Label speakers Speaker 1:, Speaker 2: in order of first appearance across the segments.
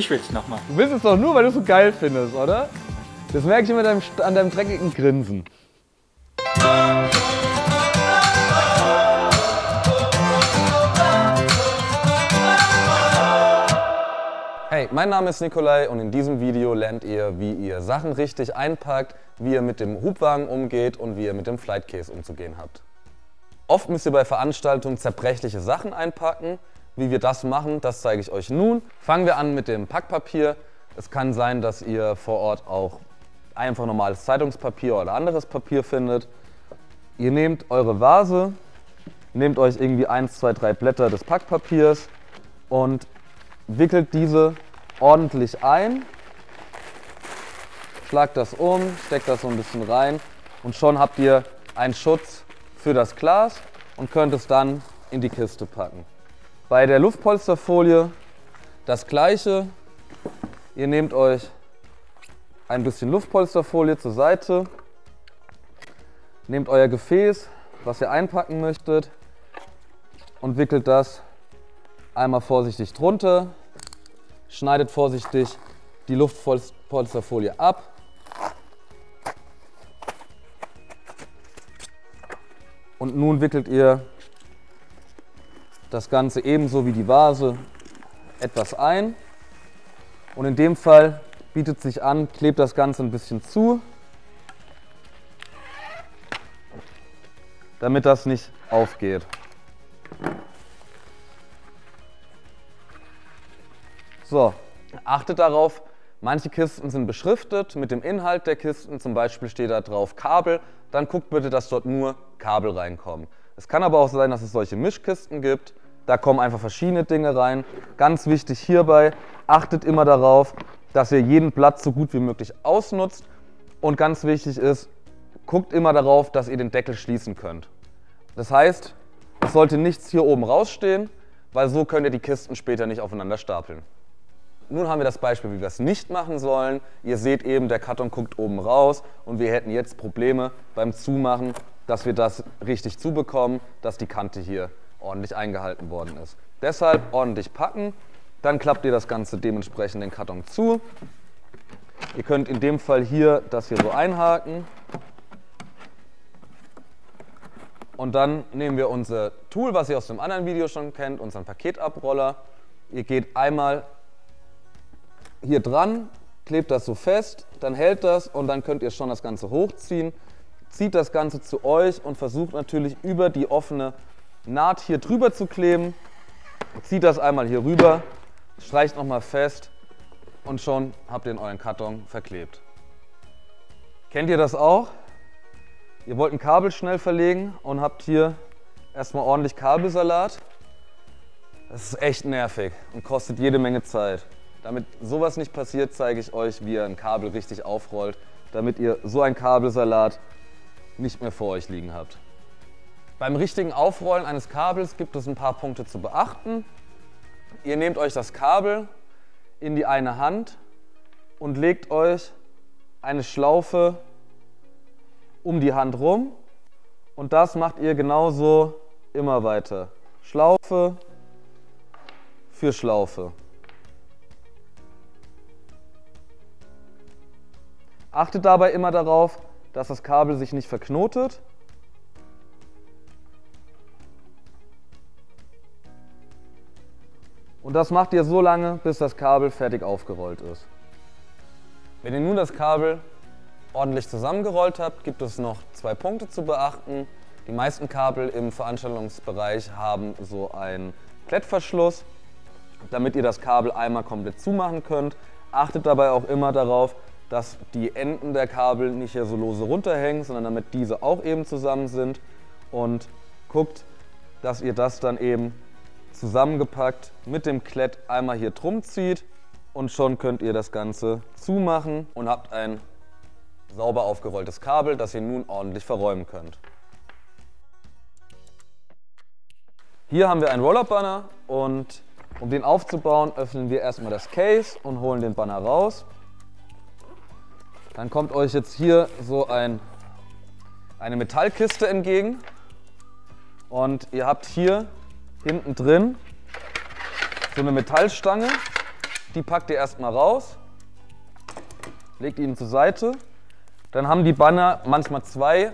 Speaker 1: Ich will es nochmal.
Speaker 2: Du willst es doch nur, weil du es so geil findest, oder? Das merke ich immer deinem, an deinem dreckigen Grinsen. Hey, mein Name ist Nikolai und in diesem Video lernt ihr, wie ihr Sachen richtig einpackt, wie ihr mit dem Hubwagen umgeht und wie ihr mit dem Flightcase umzugehen habt. Oft müsst ihr bei Veranstaltungen zerbrechliche Sachen einpacken. Wie wir das machen, das zeige ich euch nun. Fangen wir an mit dem Packpapier. Es kann sein, dass ihr vor Ort auch einfach normales Zeitungspapier oder anderes Papier findet. Ihr nehmt eure Vase, nehmt euch irgendwie 1, 2, 3 Blätter des Packpapiers und wickelt diese ordentlich ein, schlagt das um, steckt das so ein bisschen rein und schon habt ihr einen Schutz für das Glas und könnt es dann in die Kiste packen. Bei der Luftpolsterfolie das gleiche. Ihr nehmt euch ein bisschen Luftpolsterfolie zur Seite, nehmt euer Gefäß, was ihr einpacken möchtet und wickelt das einmal vorsichtig drunter, schneidet vorsichtig die Luftpolsterfolie ab. Und nun wickelt ihr das Ganze ebenso wie die Vase etwas ein. Und in dem Fall bietet sich an, klebt das Ganze ein bisschen zu, damit das nicht aufgeht. So, achtet darauf, manche Kisten sind beschriftet mit dem Inhalt der Kisten, zum Beispiel steht da drauf Kabel, dann guckt bitte, dass dort nur Kabel reinkommen. Es kann aber auch sein, dass es solche Mischkisten gibt, da kommen einfach verschiedene Dinge rein. Ganz wichtig hierbei, achtet immer darauf, dass ihr jeden Platz so gut wie möglich ausnutzt und ganz wichtig ist, guckt immer darauf, dass ihr den Deckel schließen könnt. Das heißt, es sollte nichts hier oben rausstehen, weil so könnt ihr die Kisten später nicht aufeinander stapeln. Nun haben wir das Beispiel, wie wir es nicht machen sollen. Ihr seht eben, der Karton guckt oben raus und wir hätten jetzt Probleme beim Zumachen, dass wir das richtig zubekommen, dass die Kante hier ordentlich eingehalten worden ist. Deshalb ordentlich packen, dann klappt ihr das Ganze dementsprechend den Karton zu. Ihr könnt in dem Fall hier das hier so einhaken. Und dann nehmen wir unser Tool, was ihr aus dem anderen Video schon kennt, unseren Paketabroller. Ihr geht einmal hier dran, klebt das so fest, dann hält das und dann könnt ihr schon das Ganze hochziehen. Zieht das Ganze zu euch und versucht natürlich über die offene Naht hier drüber zu kleben. Zieht das einmal hier rüber, streicht nochmal fest und schon habt ihr in euren Karton verklebt. Kennt ihr das auch? Ihr wollt ein Kabel schnell verlegen und habt hier erstmal ordentlich Kabelsalat. Das ist echt nervig und kostet jede Menge Zeit. Damit sowas nicht passiert, zeige ich euch, wie ihr ein Kabel richtig aufrollt, damit ihr so ein Kabelsalat nicht mehr vor euch liegen habt. Beim richtigen Aufrollen eines Kabels gibt es ein paar Punkte zu beachten. Ihr nehmt euch das Kabel in die eine Hand und legt euch eine Schlaufe um die Hand rum und das macht ihr genauso immer weiter. Schlaufe für Schlaufe. Achtet dabei immer darauf, dass das Kabel sich nicht verknotet. Und das macht ihr so lange, bis das Kabel fertig aufgerollt ist. Wenn ihr nun das Kabel ordentlich zusammengerollt habt, gibt es noch zwei Punkte zu beachten. Die meisten Kabel im Veranstaltungsbereich haben so einen Klettverschluss, damit ihr das Kabel einmal komplett zumachen könnt. Achtet dabei auch immer darauf, dass die Enden der Kabel nicht hier so lose runterhängen, sondern damit diese auch eben zusammen sind. Und guckt, dass ihr das dann eben zusammengepackt mit dem Klett einmal hier drum zieht und schon könnt ihr das Ganze zumachen und habt ein sauber aufgerolltes Kabel, das ihr nun ordentlich verräumen könnt. Hier haben wir einen Roller-Banner und um den aufzubauen, öffnen wir erstmal das Case und holen den Banner raus. Dann kommt euch jetzt hier so ein, eine Metallkiste entgegen und ihr habt hier hinten drin so eine Metallstange Die packt ihr erstmal raus, legt ihn zur Seite. Dann haben die Banner manchmal zwei,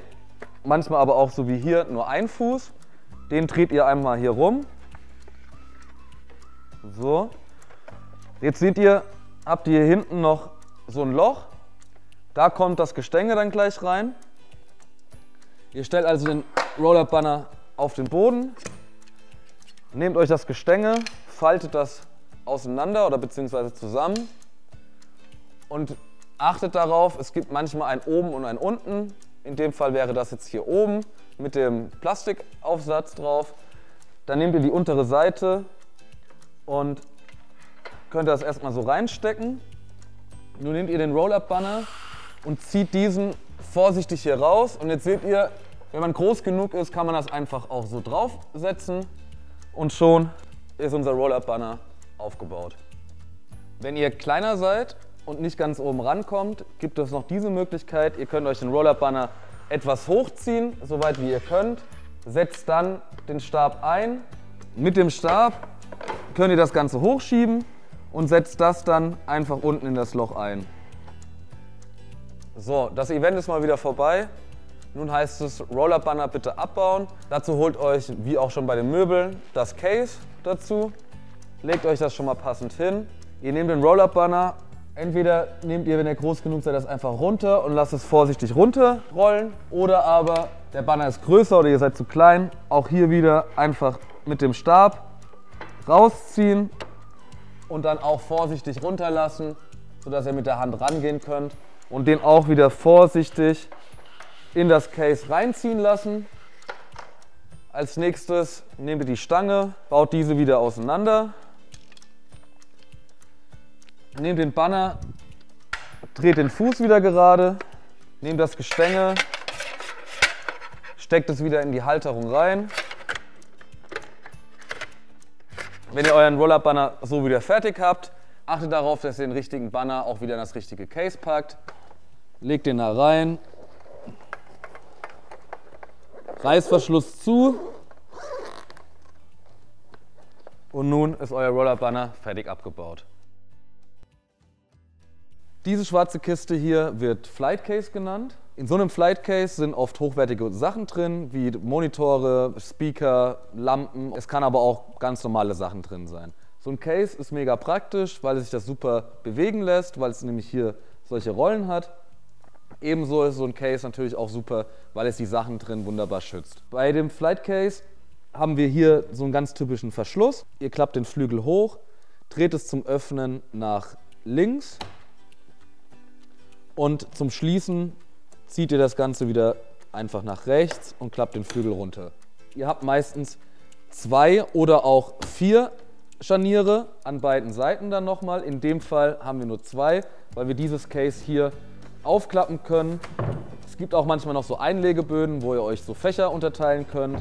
Speaker 2: manchmal aber auch so wie hier nur ein Fuß. Den dreht ihr einmal hier rum. So. Jetzt seht ihr, habt ihr hier hinten noch so ein Loch. Da kommt das Gestänge dann gleich rein. Ihr stellt also den Roller-Banner auf den Boden, nehmt euch das Gestänge, faltet das auseinander oder beziehungsweise zusammen und achtet darauf, es gibt manchmal ein oben und ein unten. In dem Fall wäre das jetzt hier oben mit dem Plastikaufsatz drauf. Dann nehmt ihr die untere Seite und könnt das erstmal so reinstecken. Nun nehmt ihr den Roll-Up-Banner und zieht diesen vorsichtig hier raus. Und jetzt seht ihr, wenn man groß genug ist, kann man das einfach auch so draufsetzen und schon ist unser Roll-Up-Banner aufgebaut. Wenn ihr kleiner seid und nicht ganz oben rankommt, gibt es noch diese Möglichkeit. Ihr könnt euch den Roll-Up-Banner etwas hochziehen, soweit wie ihr könnt. Setzt dann den Stab ein. Mit dem Stab könnt ihr das Ganze hochschieben und setzt das dann einfach unten in das Loch ein. So, das Event ist mal wieder vorbei. Nun heißt es Roller-Banner bitte abbauen. Dazu holt euch, wie auch schon bei den Möbeln, das Case dazu. Legt euch das schon mal passend hin. Ihr nehmt den Roller-Banner. Entweder nehmt ihr, wenn ihr groß genug seid, das einfach runter und lasst es vorsichtig runterrollen. Oder aber der Banner ist größer oder ihr seid zu klein. Auch hier wieder einfach mit dem Stab rausziehen und dann auch vorsichtig runterlassen, sodass ihr mit der Hand rangehen könnt. Und den auch wieder vorsichtig in das Case reinziehen lassen. Als nächstes nehmt ihr die Stange, baut diese wieder auseinander. Nehmt den Banner, dreht den Fuß wieder gerade, nehmt das Gestänge, steckt es wieder in die Halterung rein. Wenn ihr euren Roller-Banner so wieder fertig habt, achtet darauf, dass ihr den richtigen Banner auch wieder in das richtige Case packt. Legt den da rein, Reißverschluss zu. Und nun ist euer Roller-Banner fertig abgebaut. Diese schwarze Kiste hier wird Flight Case genannt. In so einem Flight Case sind oft hochwertige Sachen drin, wie Monitore, Speaker, Lampen. Es kann aber auch ganz normale Sachen drin sein. So ein Case ist mega praktisch, weil sich das super bewegen lässt, weil es nämlich hier solche Rollen hat. Ebenso ist so ein Case natürlich auch super, weil es die Sachen drin wunderbar schützt. Bei dem Flight Case haben wir hier so einen ganz typischen Verschluss. Ihr klappt den Flügel hoch, dreht es zum Öffnen nach links und zum Schließen zieht ihr das Ganze wieder einfach nach rechts und klappt den Flügel runter. Ihr habt meistens zwei oder auch vier Scharniere an beiden Seiten dann nochmal. In dem Fall haben wir nur zwei, weil wir dieses Case hier aufklappen können. Es gibt auch manchmal noch so Einlegeböden, wo ihr euch so Fächer unterteilen könnt.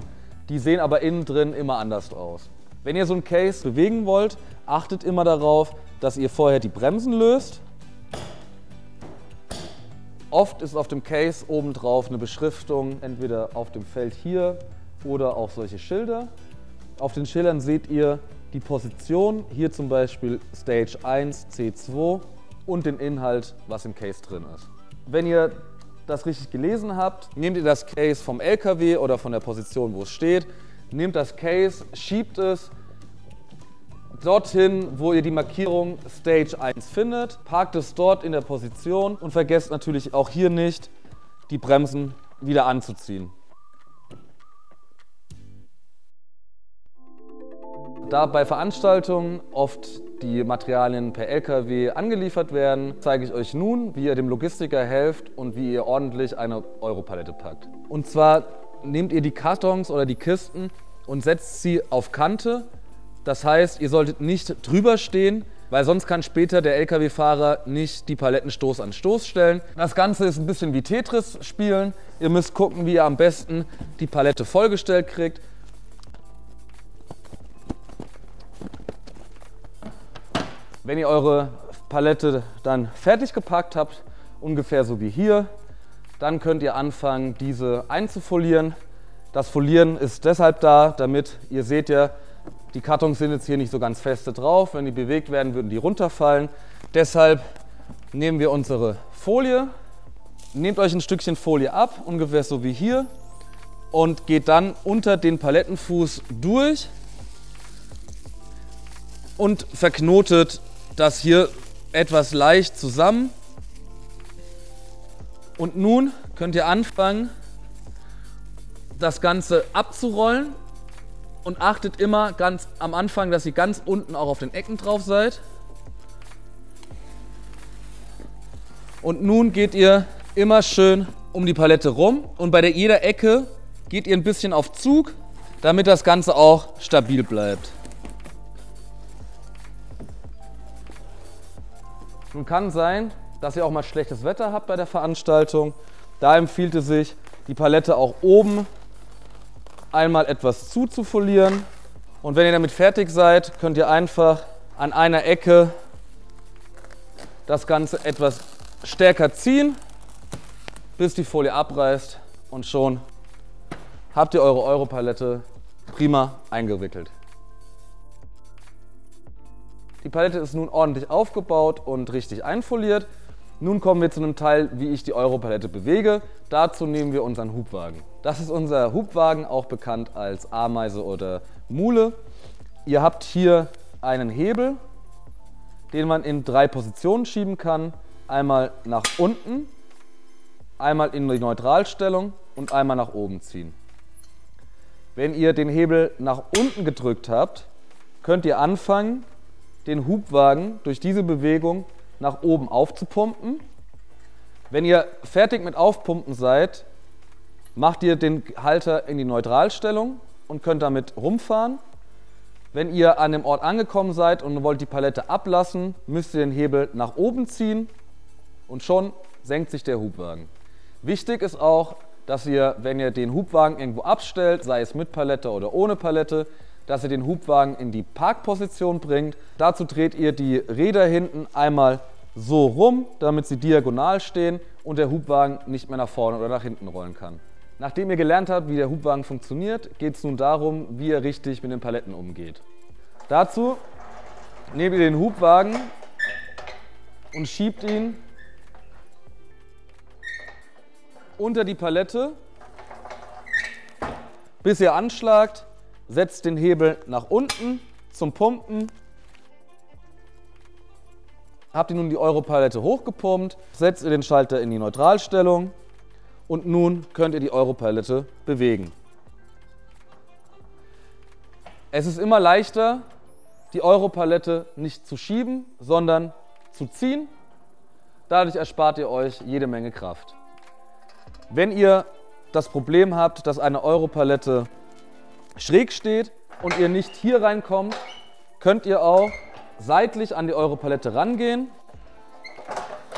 Speaker 2: Die sehen aber innen drin immer anders aus. Wenn ihr so ein Case bewegen wollt, achtet immer darauf, dass ihr vorher die Bremsen löst. Oft ist auf dem Case obendrauf eine Beschriftung, entweder auf dem Feld hier oder auch solche Schilder. Auf den Schildern seht ihr die Position, hier zum Beispiel Stage 1, C2 und den Inhalt, was im Case drin ist. Wenn ihr das richtig gelesen habt, nehmt ihr das Case vom LKW oder von der Position, wo es steht, nehmt das Case, schiebt es dorthin, wo ihr die Markierung Stage 1 findet, parkt es dort in der Position und vergesst natürlich auch hier nicht, die Bremsen wieder anzuziehen. Da bei Veranstaltungen oft die Materialien per LKW angeliefert werden, zeige ich euch nun, wie ihr dem Logistiker helft und wie ihr ordentlich eine Europalette packt. Und zwar nehmt ihr die Kartons oder die Kisten und setzt sie auf Kante. Das heißt, ihr solltet nicht drüber stehen, weil sonst kann später der LKW-Fahrer nicht die Paletten Stoß an Stoß stellen. Das Ganze ist ein bisschen wie Tetris spielen. Ihr müsst gucken, wie ihr am besten die Palette vollgestellt kriegt. Wenn ihr eure Palette dann fertig gepackt habt, ungefähr so wie hier, dann könnt ihr anfangen, diese einzufolieren. Das Folieren ist deshalb da, damit ihr seht ja, Die Kartons sind jetzt hier nicht so ganz feste drauf. Wenn die bewegt werden, würden die runterfallen. Deshalb nehmen wir unsere Folie, nehmt euch ein Stückchen Folie ab, ungefähr so wie hier, und geht dann unter den Palettenfuß durch und verknotet das hier etwas leicht zusammen. Und nun könnt ihr anfangen, das Ganze abzurollen und achtet immer ganz am Anfang, dass ihr ganz unten auch auf den Ecken drauf seid. Und nun geht ihr immer schön um die Palette rum und bei der jeder Ecke geht ihr ein bisschen auf Zug, damit das Ganze auch stabil bleibt. Nun kann sein, dass ihr auch mal schlechtes Wetter habt bei der Veranstaltung. Da empfiehlt es sich, die Palette auch oben einmal etwas zuzufolieren. Und wenn ihr damit fertig seid, könnt ihr einfach an einer Ecke das Ganze etwas stärker ziehen, bis die Folie abreißt und schon habt ihr eure Europalette prima eingewickelt. Die Palette ist nun ordentlich aufgebaut und richtig einfoliert. Nun kommen wir zu einem Teil, wie ich die Europalette bewege. Dazu nehmen wir unseren Hubwagen. Das ist unser Hubwagen, auch bekannt als Ameise oder Mule. Ihr habt hier einen Hebel, den man in drei Positionen schieben kann. Einmal nach unten, einmal in die Neutralstellung und einmal nach oben ziehen. Wenn ihr den Hebel nach unten gedrückt habt, könnt ihr anfangen, den Hubwagen durch diese Bewegung nach oben aufzupumpen. Wenn ihr fertig mit Aufpumpen seid, macht ihr den Halter in die Neutralstellung und könnt damit rumfahren. Wenn ihr an dem Ort angekommen seid und wollt die Palette ablassen, müsst ihr den Hebel nach oben ziehen und schon senkt sich der Hubwagen. Wichtig ist auch, dass ihr, wenn ihr den Hubwagen irgendwo abstellt, sei es mit Palette oder ohne Palette, dass ihr den Hubwagen in die Parkposition bringt. Dazu dreht ihr die Räder hinten einmal so rum, damit sie diagonal stehen und der Hubwagen nicht mehr nach vorne oder nach hinten rollen kann. Nachdem ihr gelernt habt, wie der Hubwagen funktioniert, geht es nun darum, wie ihr richtig mit den Paletten umgeht. Dazu nehmt ihr den Hubwagen und schiebt ihn unter die Palette, bis ihr anschlagt setzt den Hebel nach unten zum Pumpen. Habt ihr nun die Europalette hochgepumpt, setzt ihr den Schalter in die Neutralstellung und nun könnt ihr die Europalette bewegen. Es ist immer leichter, die Europalette nicht zu schieben, sondern zu ziehen. Dadurch erspart ihr euch jede Menge Kraft. Wenn ihr das Problem habt, dass eine Europalette schräg steht und ihr nicht hier reinkommt, könnt ihr auch seitlich an die eure Palette rangehen.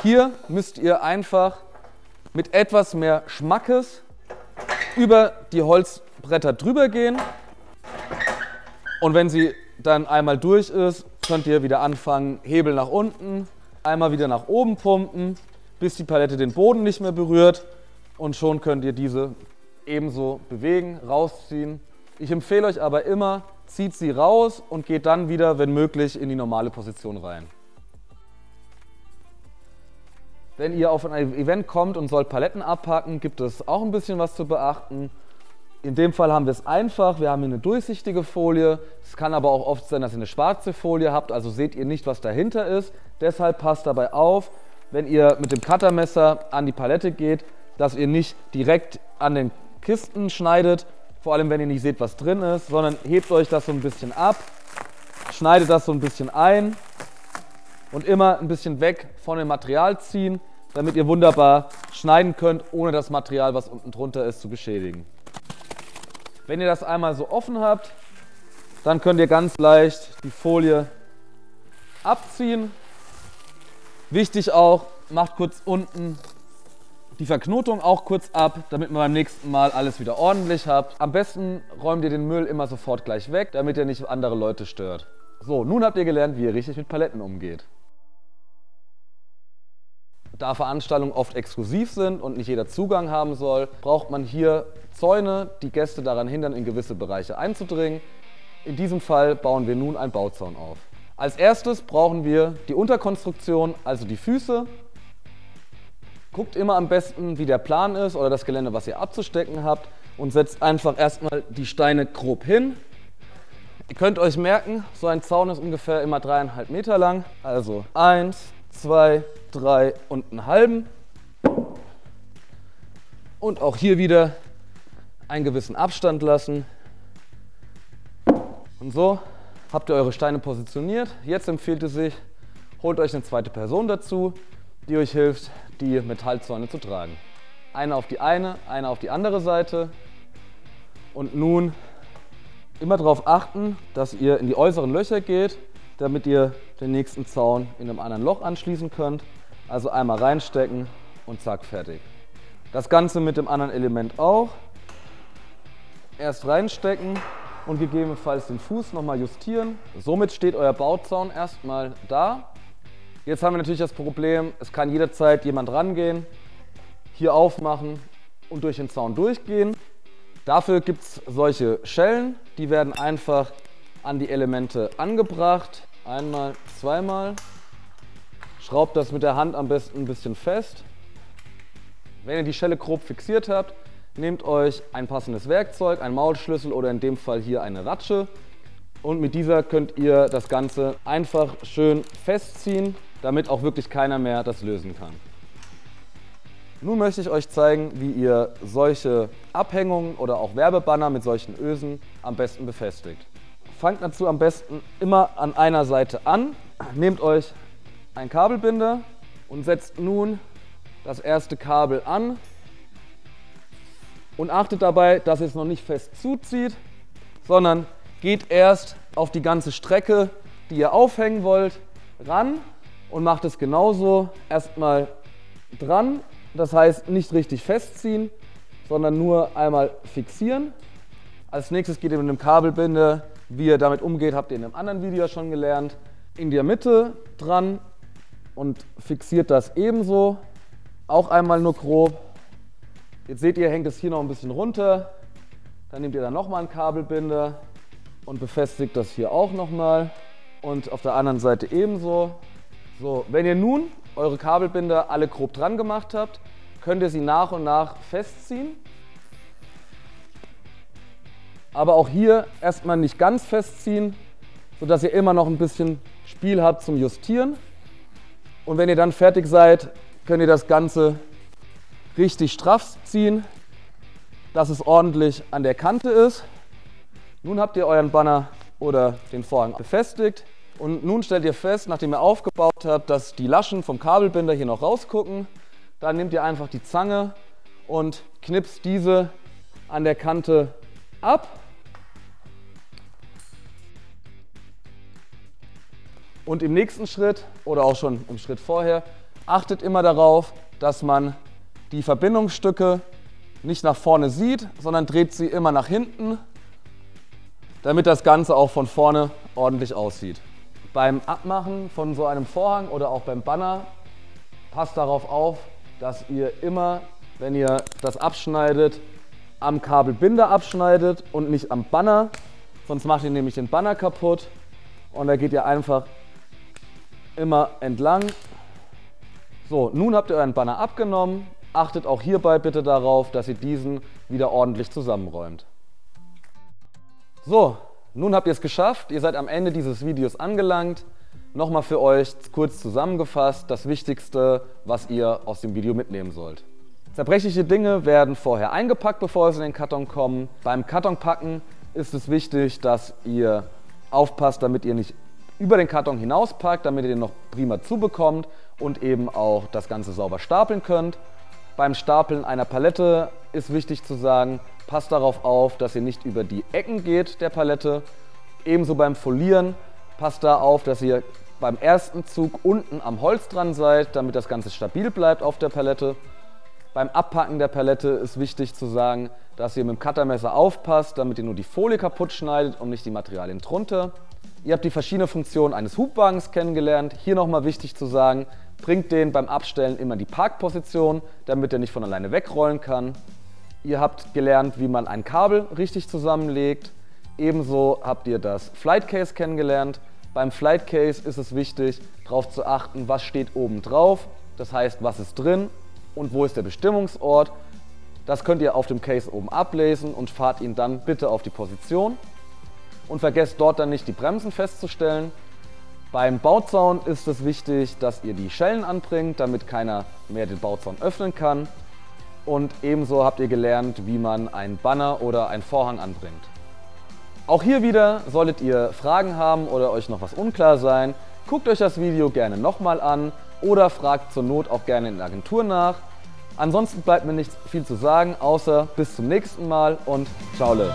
Speaker 2: Hier müsst ihr einfach mit etwas mehr Schmackes über die Holzbretter drüber gehen. Und wenn sie dann einmal durch ist, könnt ihr wieder anfangen, Hebel nach unten, einmal wieder nach oben pumpen, bis die Palette den Boden nicht mehr berührt. Und schon könnt ihr diese ebenso bewegen, rausziehen ich empfehle euch aber immer, zieht sie raus und geht dann wieder, wenn möglich, in die normale Position rein. Wenn ihr auf ein Event kommt und sollt Paletten abpacken, gibt es auch ein bisschen was zu beachten. In dem Fall haben wir es einfach. Wir haben hier eine durchsichtige Folie. Es kann aber auch oft sein, dass ihr eine schwarze Folie habt, also seht ihr nicht, was dahinter ist. Deshalb passt dabei auf, wenn ihr mit dem Cuttermesser an die Palette geht, dass ihr nicht direkt an den Kisten schneidet, vor allem wenn ihr nicht seht, was drin ist, sondern hebt euch das so ein bisschen ab, schneidet das so ein bisschen ein und immer ein bisschen weg von dem Material ziehen, damit ihr wunderbar schneiden könnt, ohne das Material, was unten drunter ist, zu beschädigen. Wenn ihr das einmal so offen habt, dann könnt ihr ganz leicht die Folie abziehen. Wichtig auch, macht kurz unten die Verknotung auch kurz ab, damit man beim nächsten Mal alles wieder ordentlich habt. Am besten räumt ihr den Müll immer sofort gleich weg, damit er nicht andere Leute stört. So, nun habt ihr gelernt, wie ihr richtig mit Paletten umgeht. Da Veranstaltungen oft exklusiv sind und nicht jeder Zugang haben soll, braucht man hier Zäune, die Gäste daran hindern, in gewisse Bereiche einzudringen. In diesem Fall bauen wir nun einen Bauzaun auf. Als erstes brauchen wir die Unterkonstruktion, also die Füße. Guckt immer am besten, wie der Plan ist oder das Gelände, was ihr abzustecken habt und setzt einfach erstmal die Steine grob hin. Ihr könnt euch merken, so ein Zaun ist ungefähr immer dreieinhalb Meter lang. Also eins, zwei, drei und einen halben. Und auch hier wieder einen gewissen Abstand lassen. Und so habt ihr eure Steine positioniert. Jetzt empfiehlt es sich, holt euch eine zweite Person dazu, die euch hilft, die Metallzäune zu tragen. Eine auf die eine, eine auf die andere Seite. Und nun immer darauf achten, dass ihr in die äußeren Löcher geht, damit ihr den nächsten Zaun in einem anderen Loch anschließen könnt. Also einmal reinstecken und zack, fertig. Das Ganze mit dem anderen Element auch. Erst reinstecken und gegebenenfalls den Fuß nochmal justieren. Somit steht euer Bauzaun erstmal da. Jetzt haben wir natürlich das Problem, es kann jederzeit jemand rangehen, hier aufmachen und durch den Zaun durchgehen. Dafür gibt es solche Schellen, die werden einfach an die Elemente angebracht. Einmal, zweimal. Schraubt das mit der Hand am besten ein bisschen fest. Wenn ihr die Schelle grob fixiert habt, nehmt euch ein passendes Werkzeug, einen Maulschlüssel oder in dem Fall hier eine Ratsche und mit dieser könnt ihr das Ganze einfach schön festziehen, damit auch wirklich keiner mehr das lösen kann. Nun möchte ich euch zeigen, wie ihr solche Abhängungen oder auch Werbebanner mit solchen Ösen am besten befestigt. Fangt dazu am besten immer an einer Seite an, nehmt euch einen Kabelbinder und setzt nun das erste Kabel an und achtet dabei, dass ihr es noch nicht fest zuzieht, sondern geht erst auf die ganze Strecke, die ihr aufhängen wollt, ran und macht es genauso erstmal dran. Das heißt nicht richtig festziehen, sondern nur einmal fixieren. Als nächstes geht ihr mit einem Kabelbinder, wie ihr damit umgeht, habt ihr in einem anderen Video schon gelernt, in der Mitte dran und fixiert das ebenso. Auch einmal nur grob Jetzt seht ihr, hängt es hier noch ein bisschen runter. Dann nehmt ihr dann nochmal einen Kabelbinder und befestigt das hier auch nochmal. Und auf der anderen Seite ebenso. So, wenn ihr nun eure Kabelbinder alle grob dran gemacht habt, könnt ihr sie nach und nach festziehen. Aber auch hier erstmal nicht ganz festziehen, sodass ihr immer noch ein bisschen Spiel habt zum Justieren. Und wenn ihr dann fertig seid, könnt ihr das Ganze richtig straff ziehen, dass es ordentlich an der Kante ist. Nun habt ihr euren Banner oder den Vorhang befestigt und nun stellt ihr fest, nachdem ihr aufgebaut habt, dass die Laschen vom Kabelbinder hier noch rausgucken. Dann nehmt ihr einfach die Zange und knipst diese an der Kante ab. Und im nächsten Schritt oder auch schon im Schritt vorher, achtet immer darauf, dass man die Verbindungsstücke nicht nach vorne sieht, sondern dreht sie immer nach hinten, damit das Ganze auch von vorne ordentlich aussieht. Beim Abmachen von so einem Vorhang oder auch beim Banner passt darauf auf, dass ihr immer, wenn ihr das abschneidet, am Kabelbinder abschneidet und nicht am Banner, sonst macht ihr nämlich den Banner kaputt und da geht ihr einfach immer entlang. So, nun habt ihr euren Banner abgenommen, Achtet auch hierbei bitte darauf, dass ihr diesen wieder ordentlich zusammenräumt. So, nun habt ihr es geschafft. Ihr seid am Ende dieses Videos angelangt. Nochmal für euch kurz zusammengefasst das Wichtigste, was ihr aus dem Video mitnehmen sollt. Zerbrechliche Dinge werden vorher eingepackt, bevor sie in den Karton kommen. Beim Kartonpacken ist es wichtig, dass ihr aufpasst, damit ihr nicht über den Karton hinauspackt, damit ihr den noch prima zubekommt und eben auch das Ganze sauber stapeln könnt. Beim Stapeln einer Palette ist wichtig zu sagen, passt darauf auf, dass ihr nicht über die Ecken geht der Palette. Ebenso beim Folieren, passt da auf, dass ihr beim ersten Zug unten am Holz dran seid, damit das Ganze stabil bleibt auf der Palette. Beim Abpacken der Palette ist wichtig zu sagen, dass ihr mit dem Cuttermesser aufpasst, damit ihr nur die Folie kaputt schneidet und nicht die Materialien drunter. Ihr habt die verschiedenen Funktionen eines Hubwagens kennengelernt. Hier nochmal wichtig zu sagen, bringt den beim Abstellen immer die Parkposition, damit er nicht von alleine wegrollen kann. Ihr habt gelernt, wie man ein Kabel richtig zusammenlegt. Ebenso habt ihr das Flight Case kennengelernt. Beim Flight Case ist es wichtig, darauf zu achten, was steht oben drauf. Das heißt, was ist drin und wo ist der Bestimmungsort. Das könnt ihr auf dem Case oben ablesen und fahrt ihn dann bitte auf die Position. Und vergesst dort dann nicht die Bremsen festzustellen. Beim Bauzaun ist es wichtig, dass ihr die Schellen anbringt, damit keiner mehr den Bauzaun öffnen kann. Und ebenso habt ihr gelernt, wie man einen Banner oder einen Vorhang anbringt. Auch hier wieder solltet ihr Fragen haben oder euch noch was unklar sein, guckt euch das Video gerne nochmal an oder fragt zur Not auch gerne in der Agentur nach. Ansonsten bleibt mir nicht viel zu sagen, außer bis zum nächsten Mal und ciao. Le.